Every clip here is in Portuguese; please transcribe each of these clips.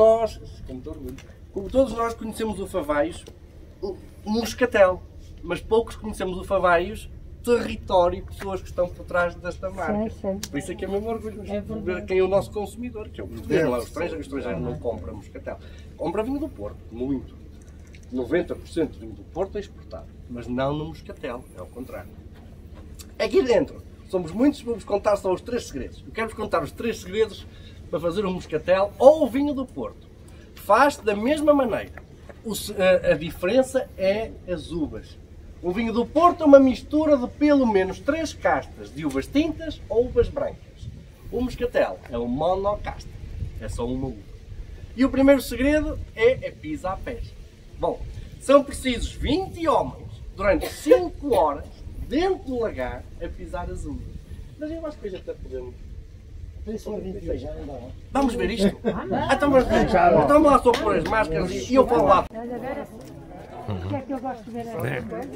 nós, com muito orgulho, como todos nós conhecemos o Favaios, o Moscatel, mas poucos conhecemos o Favaios território e pessoas que estão por trás desta marca. Sim, sim. Por isso é que é mesmo orgulho É ver quem é o nosso consumidor, que é o português, não é o estrangeiro. O estrangeiro não compra moscatel. Compra vinho do Porto, muito. 90% do vinho do Porto é exportado, mas não no moscatel, é ao contrário. Aqui dentro, somos muitos, vou-vos contar só os três segredos. Eu quero-vos contar os três segredos para fazer um moscatel ou o vinho do Porto. Faz da mesma maneira. O a, a diferença é as uvas. O vinho do Porto é uma mistura de pelo menos três castas de uvas tintas ou uvas brancas. O moscatel é um monocasta, é só uma uva. E o primeiro segredo é a pisa a pés. Bom, são precisos 20 homens durante 5 horas dentro do lagar a pisar as uvas. Mas eu acho que hoje até podemos. Vamos ver isto? Então, então lá só pôr as máscaras e eu falo lá. O que é que eu gosto de ver coisa?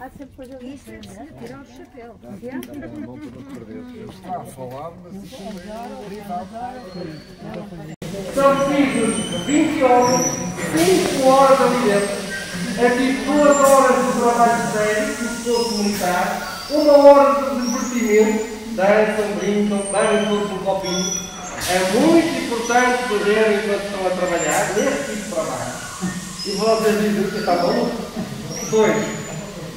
Há sempre coisa Isso é tirar o chapéu. Está a falar, mas isso é São precisos 20 homens, 5 horas dentro. É tipo 2 horas de trabalho sério, se fosse militar, uma hora de divertimento, dançam, brincam, todos um copinho. É muito importante beber enquanto estão a trabalhar, nesse tipo de trabalho. E vocês dizem que está bom? Dois.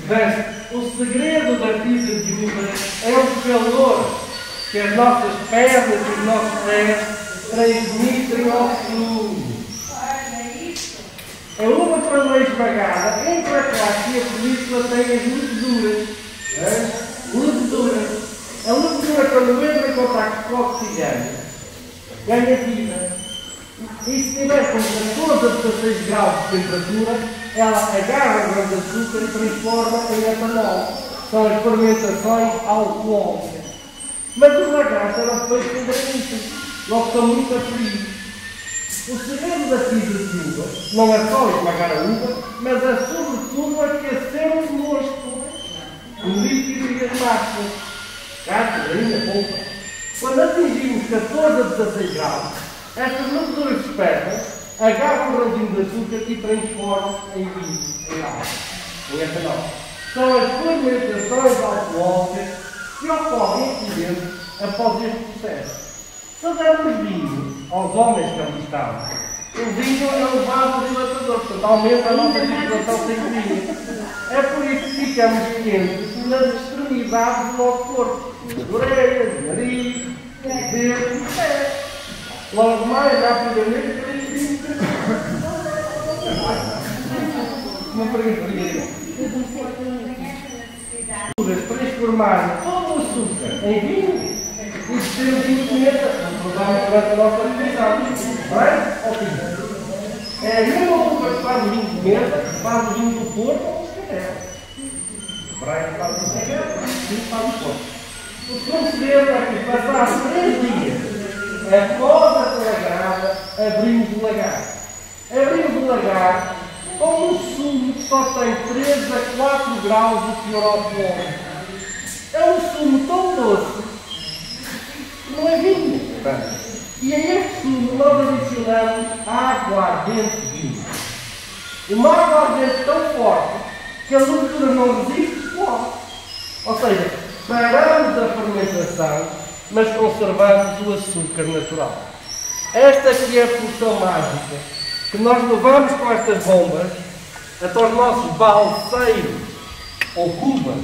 Mas o segredo da pizza de uva é o calor que as nossas pernas e os nossos pés transmitem ao fumo. A uva quando é esmagada entra cá e a película tem as leveduras. hã? Leveduras. A quando entra em contacto com o oxigênio ganha vida. E se tiver com 14 a 16 graus de temperatura, ela agarra o grão de açúcar e transforma em etanol. São as fermentações alcoólicas. Mas os lagartos eram feitos com granitos, logo são muito frios. O segredo da pizza de uva não é só esmagar a uva, mas é sobretudo aquecer o mosto, o líquido e as massas, carne, galinha, polpa. Quando atingimos 14 a 16 graus, estas leveduras espertas agarram o grãozinho de açúcar e transformam-se em vinho, em álcool, em etanol. São as fermentações alcoólicas que ocorrem aqui dentro após este processo. Se dermos vinho aos homens que ali estão, o vinho é um vasodilatador, portanto aumenta a nossa circulação sanguínea. É por isso que ficamos quentes nas unidade do nosso corpo. Orelhas, nariz, o dedo, o pé. Logo mais rapidamente, uma pergunta. Transformar todo o açúcar em vinho o sistema de vinho que meta, provavelmente durante a nossa alimentação. Vai? Ok. É a mesma açúcar que faz o vinho de meta, faz o vinho do porco ou do que Brian faz o vinho de meta. 5 para o corpo. O conselheiro é que passasse 3 dias após a talagada, abrimos o lagar. Abrimos o lagar com um sumo que só tem 3 a 4 graus de teor alcoólico. É um sumo tão doce que não é vinho. E a este sumo nós adicionamos água ardente vinho. Uma água ardente tão forte que a lúcura não resiste forte. Ou seja, paramos a fermentação, mas conservamos o açúcar natural. Esta aqui é a função mágica que nós levamos com estas bombas até os nossos balseiros ou cubas,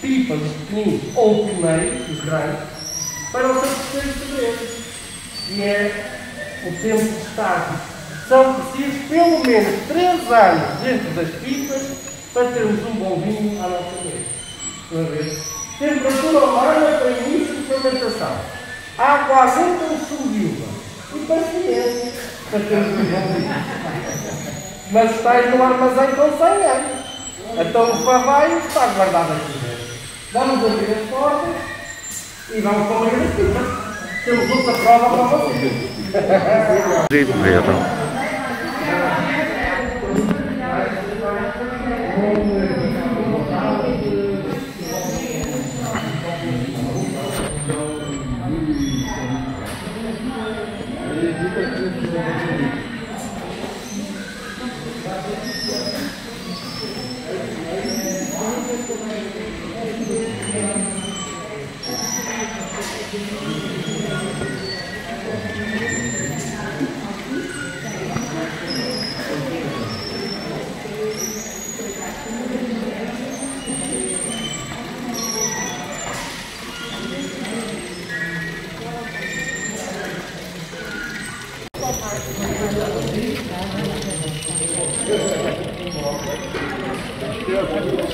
pipas pequeninos ou pineiros, os grandes, para o seu terceiro segredo. E é o tempo de estágio. São precisos pelo menos 3 anos dentro das pipas para termos um bom vinho à nossa mesa. Temperatura humana para início de fermentação. Água de uva. E paciência. Mas estáis no armazém com 100 anos. Então o pavai está guardado aqui dentro. Vamos abrir as portas e vamos para uma grande pipa. Temos outra prova para vocês. Direito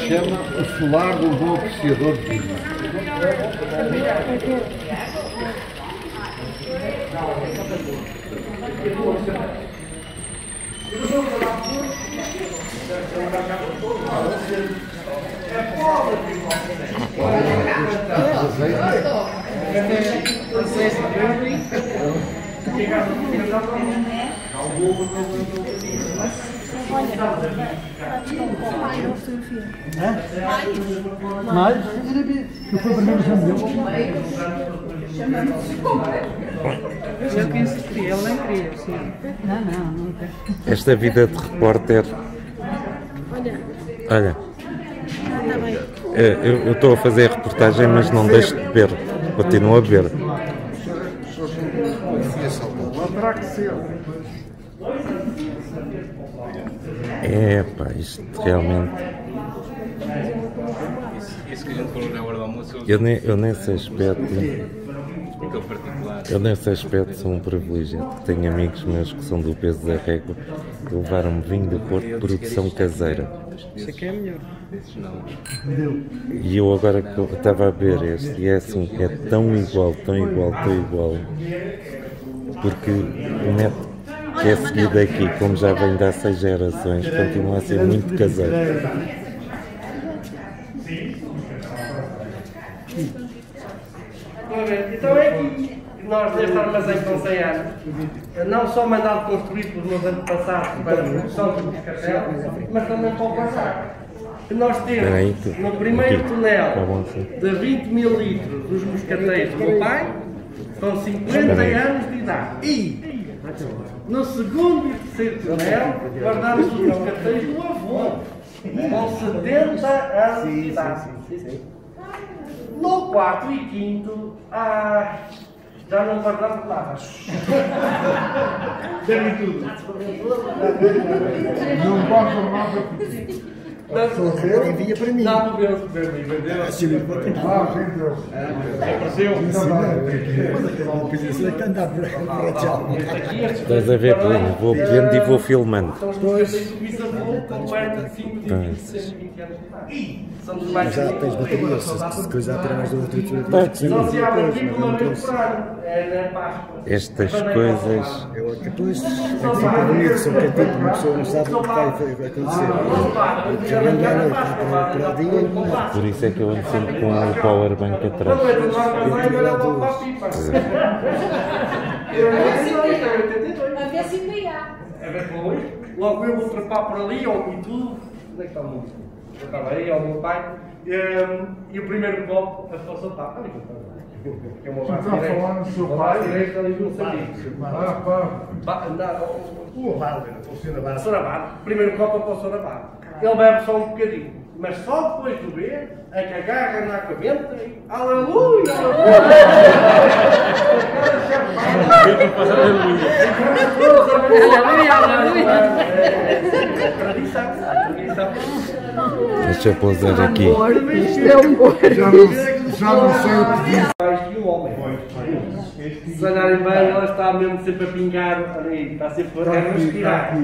Chama o solar do bom apreciador de vinho. Mais? Eu fui primeiro já meu. Eu que ele nem queria. Não, não, nunca. Esta vida de repórter. Olha. É, Eu eu estou a fazer a reportagem, mas não deixo de beber. Continuo a beber. Terá que ser. É pá, isto realmente. Isso que a gente falou na hora do almoço, Eu, ne- eu nesse aspecto. particular. Eu nesse aspecto sou um privilegiado. Tenho amigos meus que são do peso da régua que levaram-me vinho do Porto de produção caseira. Isso aqui é melhor. E eu agora que eu estava a ver este, e é assim, é tão igual, tão igual, tão igual. Porque o neto que é seguido aqui, como já vem de há seis gerações, continua a ser muito caseiro. Então é que nós, neste armazém com 100 anos, não só mandado construir pelos meus antepassados para a produção de moscatel, mas também para o passar. Que nós temos tu- no primeiro aqui. tonel Tá de 20 mil litros dos moscatéis do meu pai, com 50 Espera aí. anos de idade. No segundo e terceiro tonel, guardamos os moscatéis do avô, com 70 anos de idade. No quarto e quinto, ah, já não guardamos nada. Devem tudo. Não guardam nada porque. Envia para mim. Não e vender. Ah, vendeu. Depois é. Estás a ver, Plínio? Vou bebendo e vou filmando. São os moscatéis do bisavô com mais de 5 de 20, 120 anos de idade. São dos mais Já tens bateria, se coisa ter mais duas ou três Não se abre aqui uma vez Estas coisas. Eu depois tem que ser prevenido, só que é tipo, uma pessoa não sabe o que vai, acontecer. Já vem à noite, para, para o dia e não Por isso é que eu ando sempre com o powerbank atrás. Não é do nosso armazém, mas é logo para a pipa. Eu não sei, 82. A ver depois, logo eu vou trepar por ali, ou e tudo. Onde é que está o meu? Eu estava aí, ao meu pai. ehm, E o primeiro copo, a sua sopa. Olha que eu estava lá. Que é o meu braço Está a direito. falar no seu pai? direito ali no Moçambique. Ah, pá. Ba- não, o- O Valder, o senhor o Abad. Sorabado. Primeiro copo para o Sorabado. Ele bebe só um bocadinho. Mas só depois de beber, é que agarra na cabenta e aleluia! Aleluia! Aleluia! É tradição, é tradição. Deixa eu pousar aqui. Já não, já não sei o que diz. O homem. Se olharem bem, ela está mesmo sempre a pingar ali, está sempre a respirar.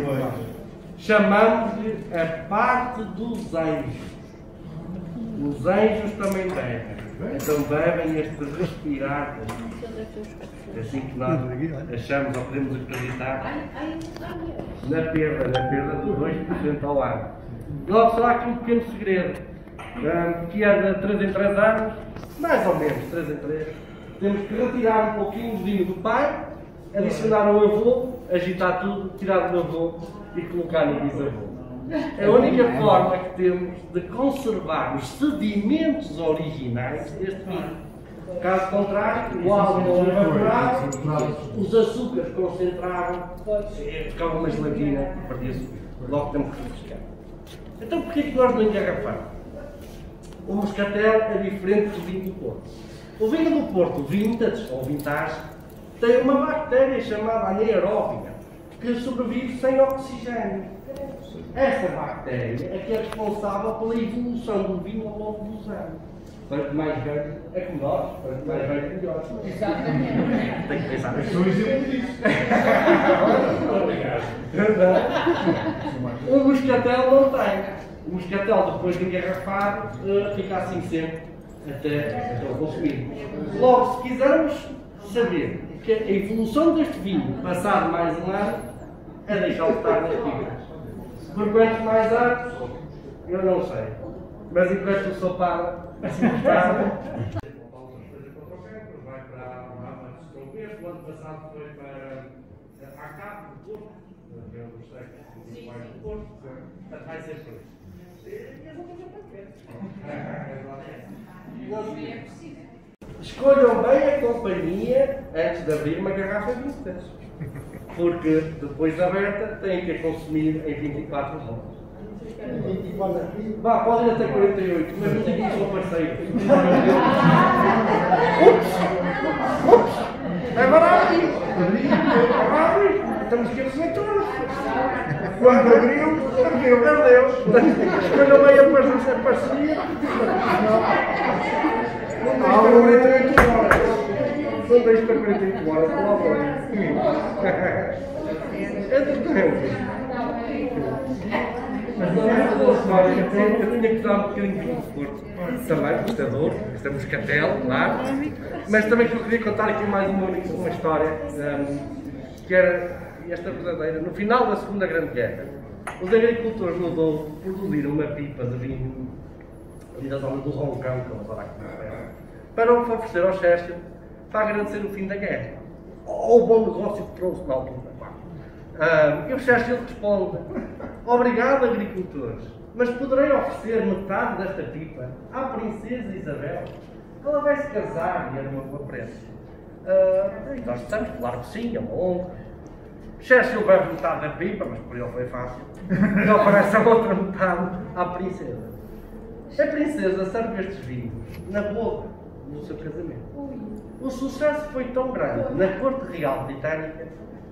Chamamos-lhe a parte dos anjos. Os anjos também bebem. Então bebem este respirar. Assim que nós achamos ou podemos acreditar na perda, na perda de 2% ao ano. Logo só há aqui um pequeno segredo, ah, que é de 3 em 3 anos, mais ou menos 3 em 3, temos que retirar um pouquinho do vinho do pai, adicionar ao avô, agitar tudo, tirar do avô e colocar no bisavô. É a única forma que temos de conservar os sedimentos originais deste vinho. Caso contrário, o álcool evaporava, os açúcares concentravam, eh, ficava uma gelatina e perdia-se logo tempo que refrescar. Então porquê que nós não engarrafamos? O moscatel é diferente do vinho do Porto. O vinho do Porto, vintage ou vintage, tem uma bactéria chamada anaeróbica que sobrevive sem oxigênio. Essa bactéria é que é responsável pela evolução do vinho ao longo dos anos. Quanto mais velho é que nós, quanto mais velho é melhor. Exatamente. Tem que pensar nisso. O moscatel não tem. O moscatel, depois de engarrafado, eh, fica assim sempre até, até o consumir. Logo, se quisermos saber que a evolução deste vinho, passado mais um ano, é deixá-lo estar nas pigas. Por quantos mais anos, eu não sei. Mas enquanto o sou padre, assim está. Vai para a o ano passado foi para a CAP do Porto, pelos técnicos mais do Porto, portanto vai ser por isso. Escolham bem a companhia antes de abrir uma garrafa de vintage. Porque depois de aberta têm que a consumir em 24 horas. Vá, pode ir até 48, mas não digo que sou parceiro. Ups! Ups! É barato! É barato! Temos que receber todos! Quando abriu, perdeu, perdeu! Escolham bem a parceria. Não deixe para 48 horas. Não deixe para 48 horas, amor de Deus. Entretanto, mas não é eu tinha que dar um bocadinho de conforto também, gostador, esta moscatel, claro, mas também que eu queria contar aqui mais uma, uma história, um, que era esta verdadeira, no final da Segunda Grande Guerra, os agricultores no Douro produziram uma pipa de vinho da zona do Roncão, que eles agora aqui para oferecer ao Churchill para agradecer o fim da guerra, ou o bom negócio que trouxe na altura. Um, e o Churchill responde: Obrigado, agricultores, mas poderei oferecer metade desta pipa à Princesa Isabel? Ela vai se casar e é de uma boa preço. E nós estamos, claro que sim, é uma honra. Churchill bebe metade da pipa, mas por ele foi fácil. E oferece a outra metade à Princesa. A Princesa serve estes vinhos na boca do seu casamento. O sucesso foi tão grande na corte real britânica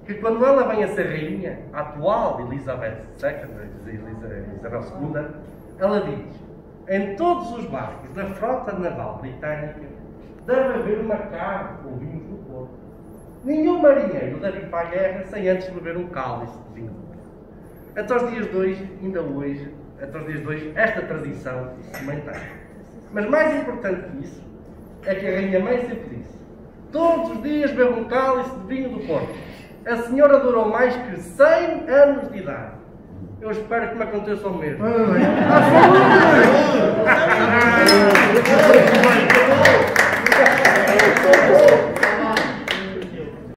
que quando ela vem a ser rainha, a atual Elizabeth II, Isabel II, ela diz: em todos os barcos da frota naval britânica deve haver uma carne com vinho do Porto. Nenhum marinheiro deve ir para a guerra sem antes beber um cálice de vinho. Até os dias de hoje, ainda hoje, até os dias de hoje, esta tradição se mantém. Mas mais importante que isso é que a Rainha Mãe sempre disse: Todos os dias bebo um cálice de vinho do Porto. A senhora durou mais que 100 anos de idade. Eu espero que me aconteça o mesmo. Ah,